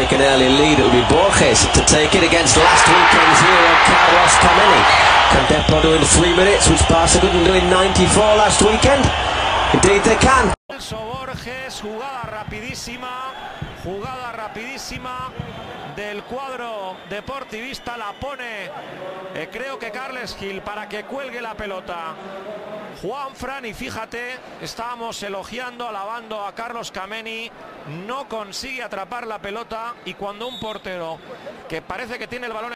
take an early lead. It will be Borges to take it against last weekend's hero Carlos Kameni. Can Depor do in three minutes, which Barca couldn't do in 94 last weekend? Indeed they can. Borges, jugada rapidísima, jugada rapidísima del cuadro deportivista, la pone, eh, creo que Carles Gil, para que cuelgue la pelota. Juan Fran, y fíjate, estábamos elogiando, alabando a Carlos Kameni, no consigue atrapar la pelota y cuando un portero que parece que tiene el balón